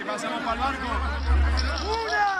si pasamos para el barco. ¡Una!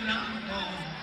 cannot go.